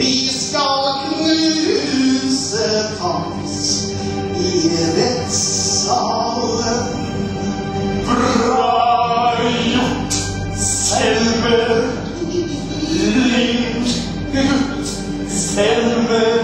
Vi skal knuse tanns i rettssalen. Bra gjort, Selmer. Lindgutt, Selmer.